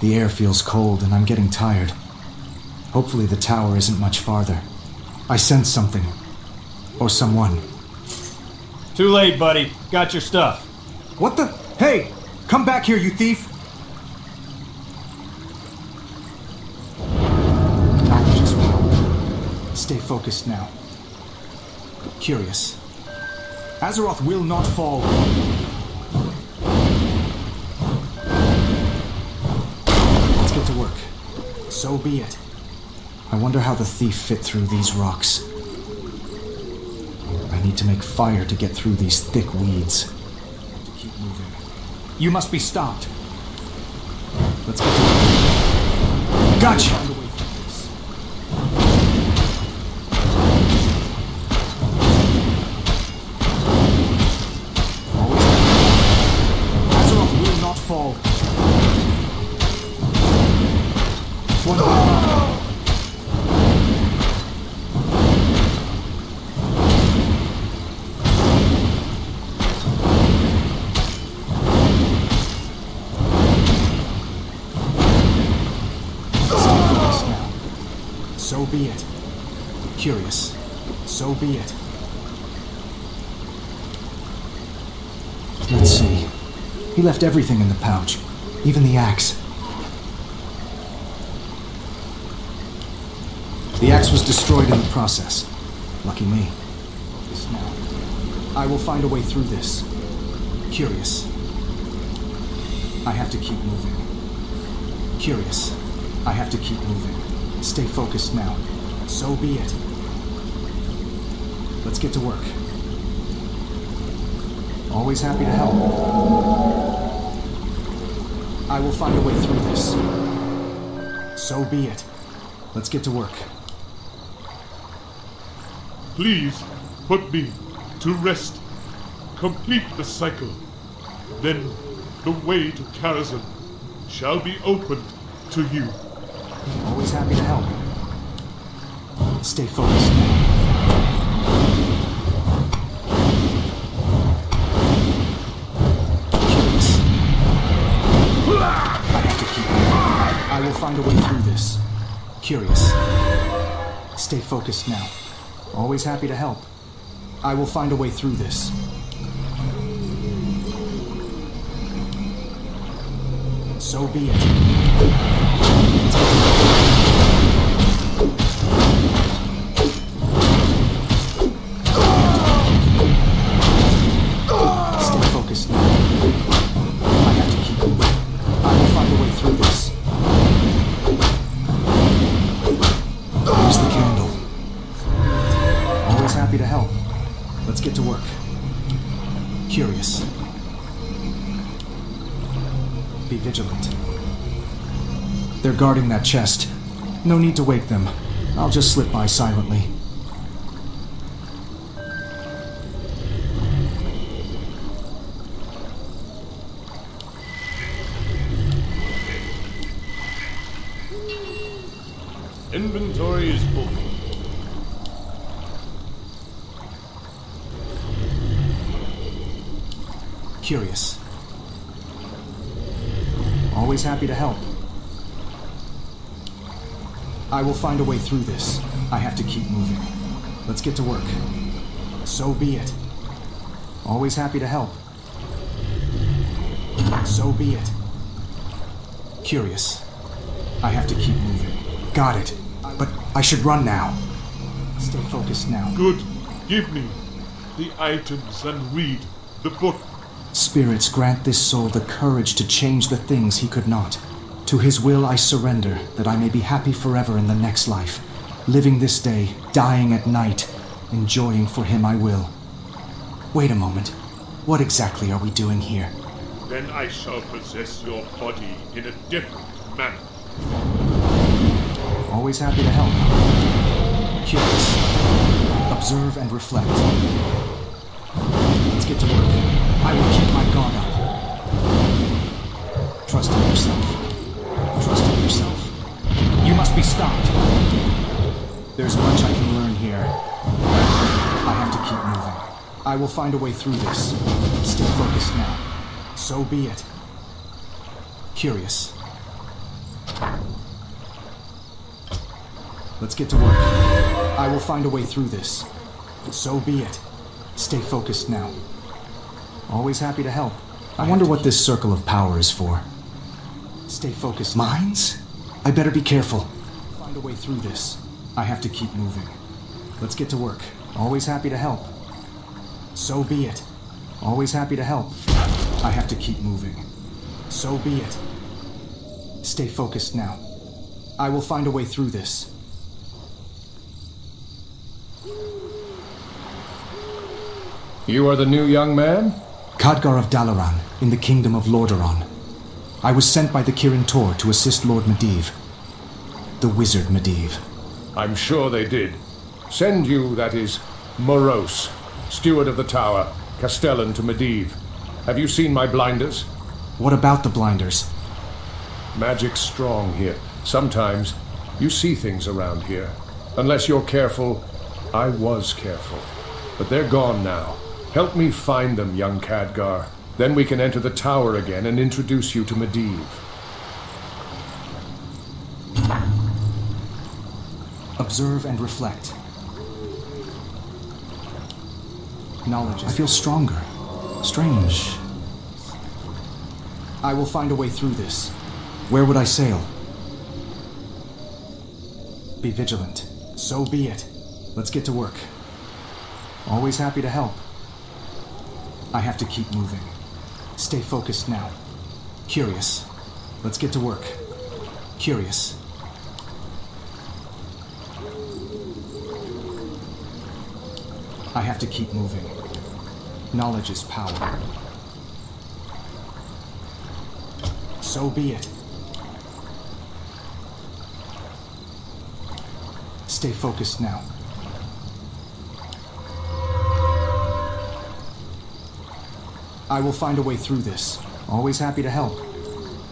The air feels cold and I'm getting tired. Hopefully the tower isn't much farther. I sense something. Or someone. Too late, buddy. Got your stuff. What the? Hey! Come back here, you thief! Knowledge is power. Stay focused now. Curious. Azeroth will not fall. So be it. I wonder how the thief fit through these rocks. I need to make fire to get through these thick weeds. Keep moving. You must be stopped. Let's get to. Gotcha! Find a way through this. Always Azeroth will not fall. One Stay focused now. So be it. Curious. So be it. Let's see. He left everything in the pouch, even the axe. The axe was destroyed in the process. Lucky me. I will find a way through this. Curious. I have to keep moving. Curious. I have to keep moving. Stay focused now. So be it. Let's get to work. Always happy to help. I will find a way through this. So be it. Let's get to work. Please put me to rest. Complete the cycle. Then the way to Karazhan shall be opened to you. Always happy to help. Stay focused. Curious. I have to keep. I will find a way through this. Curious. Stay focused now. Always happy to help. I will find a way through this. So be it. They're guarding that chest. No need to wake them. I'll just slip by silently. Inventory is full. Curious. Always happy to help. I will find a way through this. I have to keep moving. Let's get to work. So be it. Always happy to help. So be it. Curious. I have to keep moving. Got it. But I should run now. Stay focused now. Good. Give me the items and read the book. Spirits grant this soul the courage to change the things he could not. To his will I surrender, that I may be happy forever in the next life. Living this day, dying at night, enjoying for him I will. Wait a moment. What exactly are we doing here? Then I shall possess your body in a different manner. Always happy to help. Curious. Observe and reflect. Let's get to work. There's much I can learn here. I have to keep moving. I will find a way through this. Stay focused now. So be it. Curious. Let's get to work. I will find a way through this. So be it. Stay focused now. Always happy to help. I, I wonder what this circle of power is for. Stay focused. Mines? I better be careful. Find a way through this. I have to keep moving. Let's get to work. Always happy to help. So be it. Always happy to help. I have to keep moving. So be it. Stay focused now. I will find a way through this. You are the new young man? Khadgar of Dalaran, in the kingdom of Lordaeron. I was sent by the Kirin Tor to assist Lord Medivh. The wizard Medivh. I'm sure they did. Send you, that is, Moroes, steward of the tower, Castellan to Medivh. Have you seen my blinders? What about the blinders? Magic's strong here. Sometimes you see things around here. Unless you're careful, I was careful. But they're gone now. Help me find them, young Khadgar. Then we can enter the tower again and introduce you to Medivh. Observe and reflect. Knowledge. I feel stronger. Strange. I will find a way through this. Where would I sail? Be vigilant. So be it. Let's get to work. Always happy to help. I have to keep moving. Stay focused now. Curious. Let's get to work. Curious. I have to keep moving. Knowledge is power. So be it. Stay focused now. I will find a way through this. Always happy to help.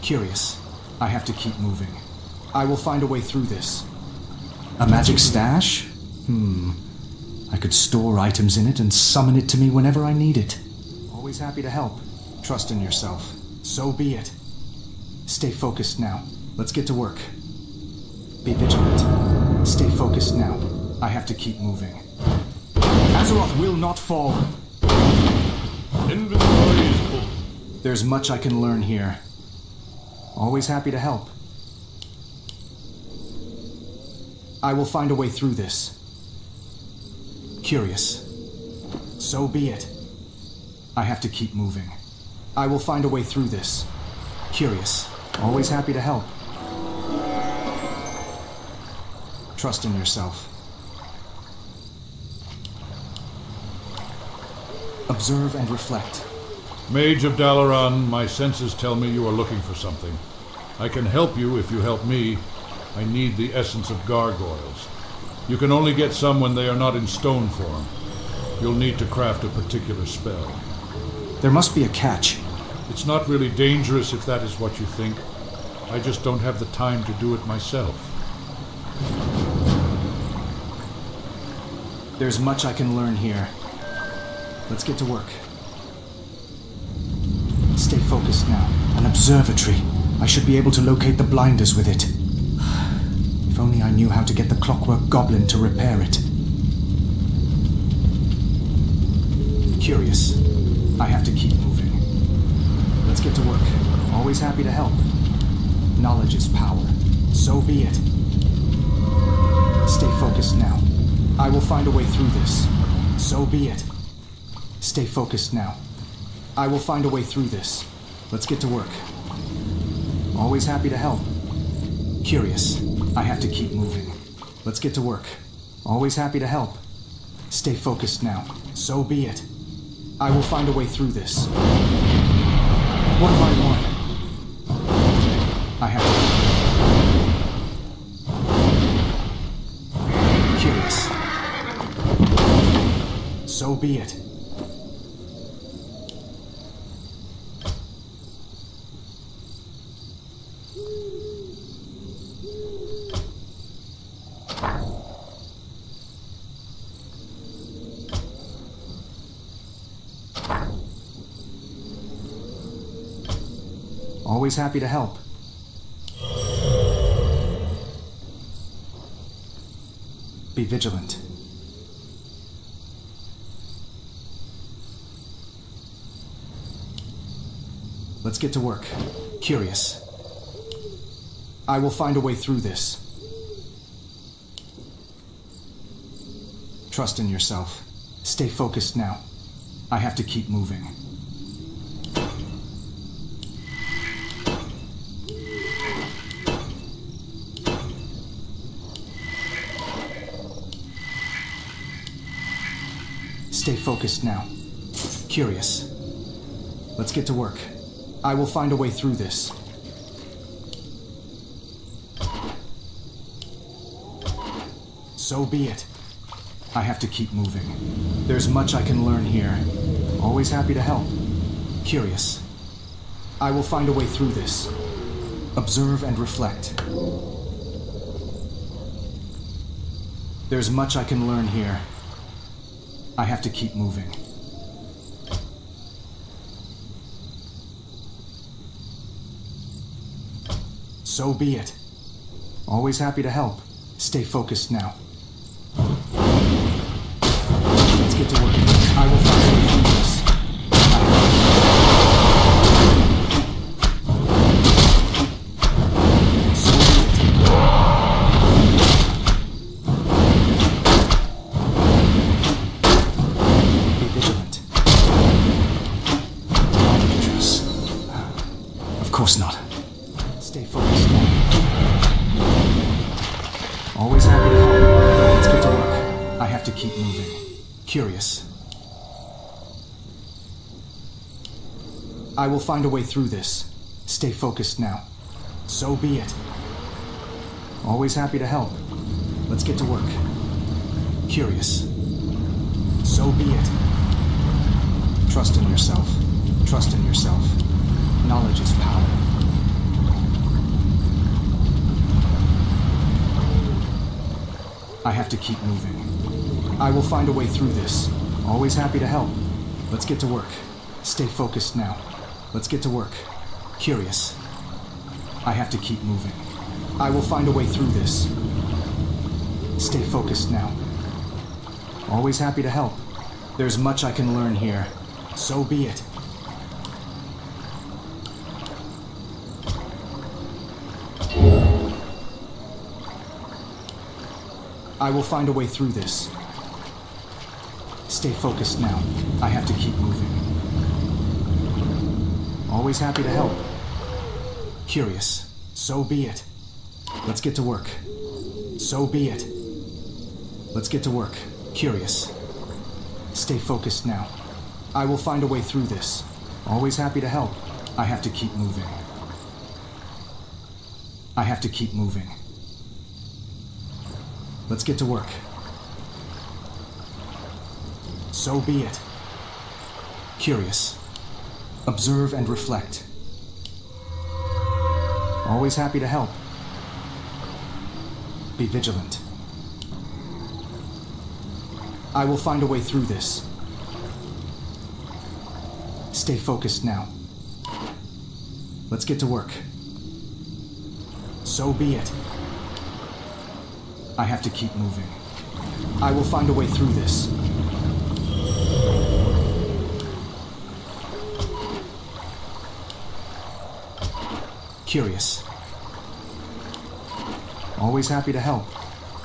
Curious. I have to keep moving. I will find a way through this. A magic stash? Hmm. I could store items in it and summon it to me whenever I need it. Always happy to help. Trust in yourself. So be it. Stay focused now. Let's get to work. Be vigilant. Stay focused now. I have to keep moving. Azeroth will not fall. Inventory is full. There's much I can learn here. Always happy to help. I will find a way through this. Curious. So be it. I have to keep moving. I will find a way through this. Curious. Always happy to help. Trust in yourself. Observe and reflect. Mage of Dalaran, my senses tell me you are looking for something. I can help you if you help me. I need the essence of gargoyles. You can only get some when they are not in stone form. You'll need to craft a particular spell. There must be a catch. It's not really dangerous if that is what you think. I just don't have the time to do it myself. There's much I can learn here. Let's get to work. Stay focused now. An observatory. I should be able to locate the blinders with it. If only I knew how to get the clockwork goblin to repair it. Curious. I have to keep moving. Let's get to work. Always happy to help. Knowledge is power. So be it. Stay focused now. I will find a way through this. So be it. Stay focused now. I will find a way through this. Let's get to work. Always happy to help. Curious. I have to keep moving. Let's get to work. Always happy to help. Stay focused now. So be it. I will find a way through this. One by one. I have to. Curious. So be it. Always happy to help. Be vigilant. Let's get to work. Curious. I will find a way through this. Trust in yourself. Stay focused now. I have to keep moving. Stay focused now. Curious. Let's get to work. I will find a way through this. So be it. I have to keep moving. There's much I can learn here. Always happy to help. Curious. I will find a way through this. Observe and reflect. There's much I can learn here. I have to keep moving. So be it. Always happy to help. Stay focused now. Find a way through this. Stay focused now. So be it. Always happy to help. Let's get to work. Curious. So be it. Trust in yourself. Trust in yourself. Knowledge is power. I have to keep moving. I will find a way through this. Always happy to help. Let's get to work. Stay focused now. Let's get to work. Curious. I have to keep moving. I will find a way through this. Stay focused now. Always happy to help. There's much I can learn here. So be it. I will find a way through this. Stay focused now. I have to keep moving. Always happy to help. Curious. So be it. Let's get to work. So be it. Let's get to work. Curious. Stay focused now. I will find a way through this. Always happy to help. I have to keep moving. I have to keep moving. Let's get to work. So be it. Curious. Observe and reflect. Always happy to help. Be vigilant. I will find a way through this. Stay focused now. Let's get to work. So be it. I have to keep moving. I will find a way through this. Curious. Always happy to help.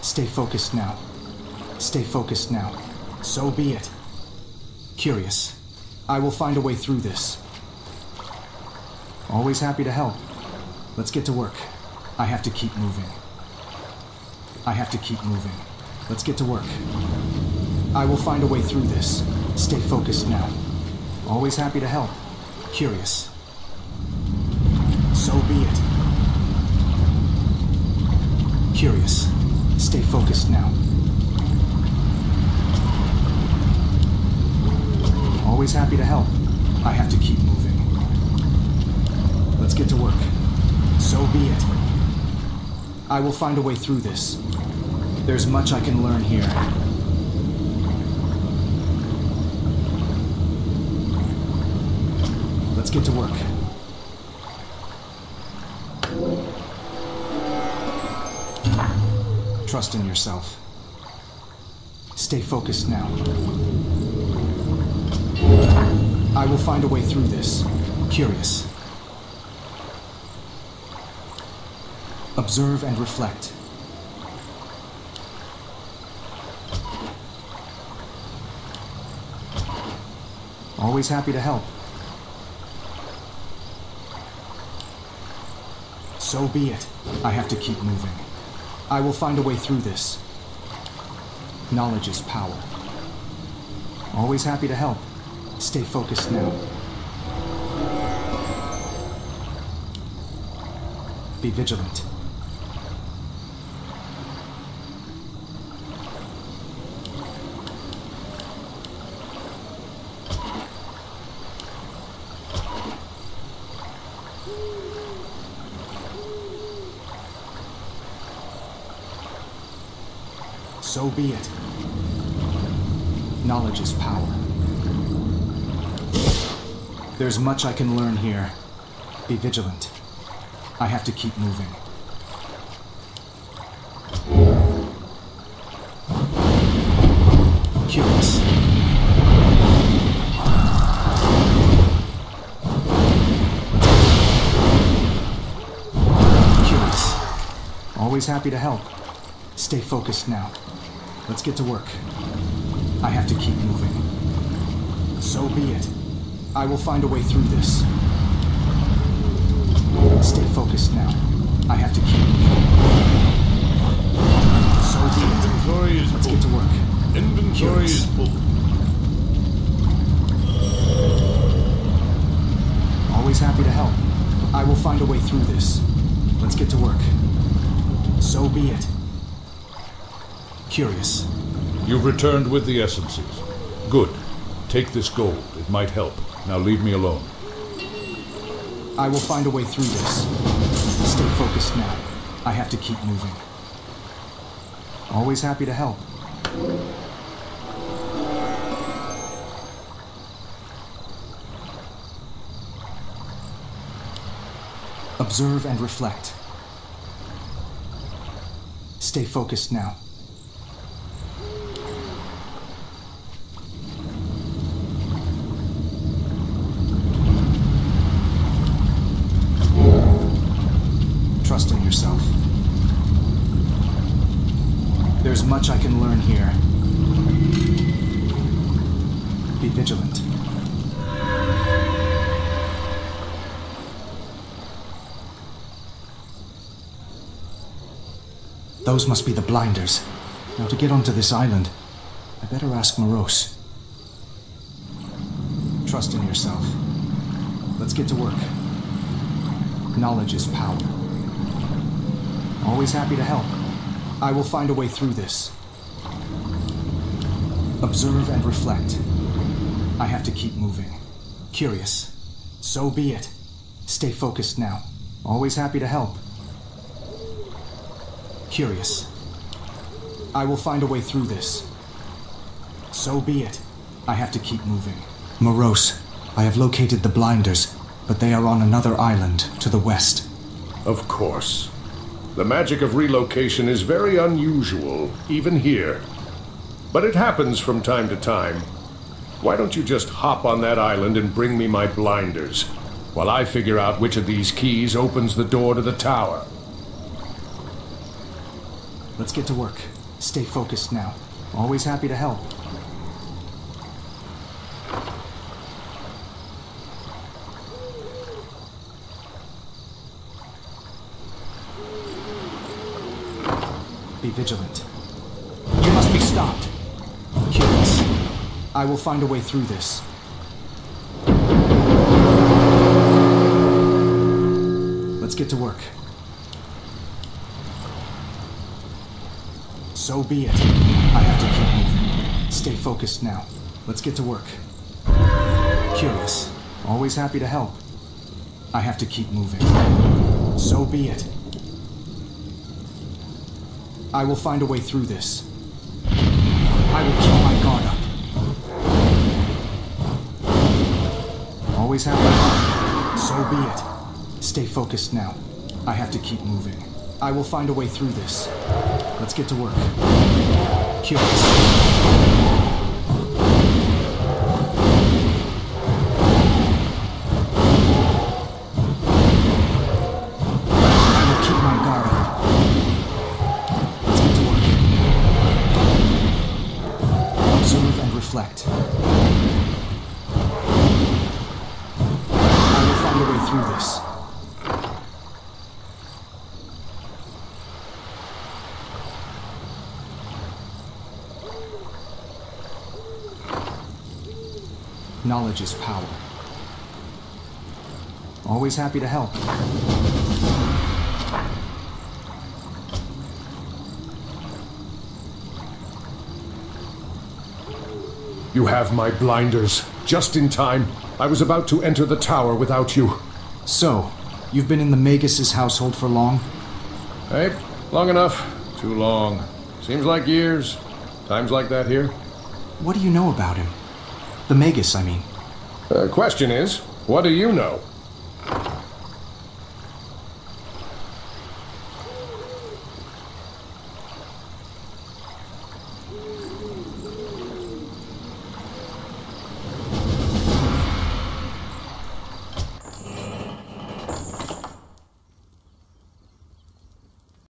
Stay focused now. Stay focused now. So be it. Curious. I will find a way through this. Always happy to help. Let's get to work. I have to keep moving. I have to keep moving. Let's get to work. I will find a way through this. Stay focused now. Always happy to help. Curious. So be it. Curious. Stay focused now. Always happy to help. I have to keep moving. Let's get to work. So be it. I will find a way through this. There's much I can learn here. Let's get to work. Trust in yourself. Stay focused now. I will find a way through this. Curious. Observe and reflect. Always happy to help. So be it. I have to keep moving. I will find a way through this. Knowledge is power. Always happy to help. Stay focused now. Be vigilant. Be it. Knowledge is power. There's much I can learn here. Be vigilant. I have to keep moving. Curious. Curious. Always happy to help. Stay focused now. Let's get to work. I have to keep moving. So be it. I will find a way through this. Stay focused now. I have to keep moving. So be it. Inventory is Let's get to work. Inventory is full. Always happy to help. I will find a way through this. Let's get to work. So be it. Curious. You've returned with the essences. Good. Take this gold. It might help. Now leave me alone. I will find a way through this. Stay focused now. I have to keep moving. Always happy to help. Observe and reflect. Stay focused now. Trust in yourself. There's much I can learn here. Be vigilant. Those must be the blinders. Now to get onto this island, I better ask Moroes. Trust in yourself. Let's get to work. Knowledge is power. Always happy to help. I will find a way through this. Observe and reflect. I have to keep moving. Curious. So be it. Stay focused now. Always happy to help. Curious. I will find a way through this. So be it. I have to keep moving. Moroes, I have located the blinders, but they are on another island to the west. Of course. The magic of relocation is very unusual, even here. But it happens from time to time. Why don't you just hop on that island and bring me my blinders, while I figure out which of these keys opens the door to the tower? Let's get to work. Stay focused now. Always happy to help. Be vigilant. You must be stopped. Curious. I will find a way through this. Let's get to work. So be it. I have to keep moving. Stay focused now. Let's get to work. Curious. Always happy to help. I have to keep moving. So be it. I will find a way through this. I will keep my guard up. Always happy. So be it. Stay focused now. I have to keep moving. I will find a way through this. Let's get to work. Curious. Knowledge is power. Always happy to help. You have my blinders. Just in time. I was about to enter the tower without you. So, you've been in the Magus' household for long? Hey, long enough. Too long. Seems like years. Times like that here. What do you know about him? The Magus, I mean. The question is, what do you know?